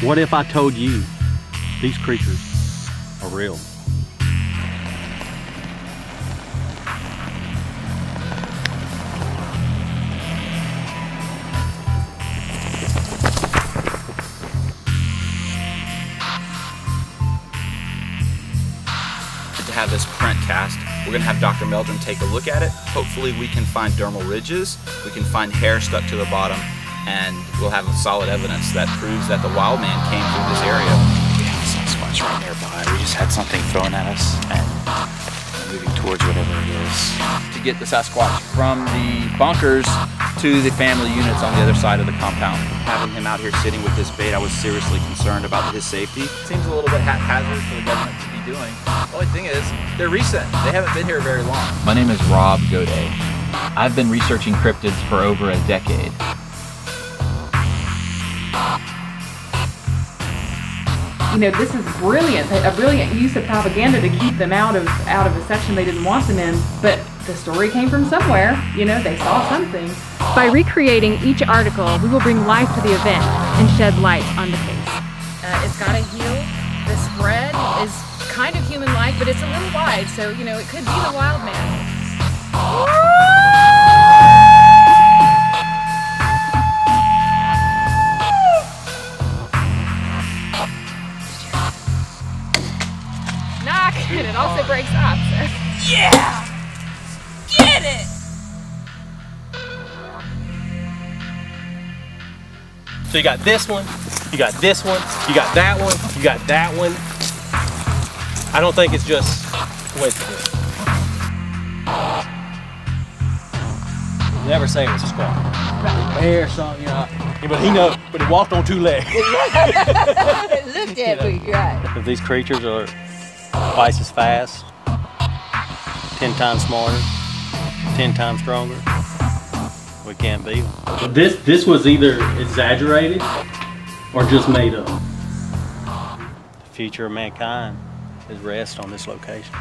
What if I told you these creatures are real? to have this print cast. We're going to have Dr. Meldrum take a look at it. Hopefully we can find dermal ridges, we can find hair stuck to the bottom, and we'll have solid evidence that proves that the wild man came through this area. We have a Sasquatch right nearby. We just had something thrown at us and moving towards whatever it is. to get the Sasquatch from the bunkers to the family units on the other side of the compound. Having him out here sitting with this bait, I was seriously concerned about his safety. Seems a little bit haphazard for the government to be doing. The only thing is, they're recent. They haven't been here very long. My name is Rob Goday. I've been researching cryptids for over a decade. You know, this is brilliant, a brilliant use of propaganda to keep them out of out of a section they didn't want them in. But the story came from somewhere. You know, they saw something. By recreating each article, we will bring life to the event and shed light on the case. Uh, it's got a heel. The spread is kind of human-like, but it's a little wide, so you know it could be the wild man. and it also breaks off. So. Yeah, get it. So you got this one, you got this one, you got that one, you got that one. I don't think it's just coincidence. Never say it was a squat. Bear something, you know. But he knows, but he walked on two legs. it Looked at me, right? These creatures are twice as fast, 10 times smarter, 10 times stronger, we can't beat them. This, this was either exaggerated or just made up. The future of mankind is rest on this location.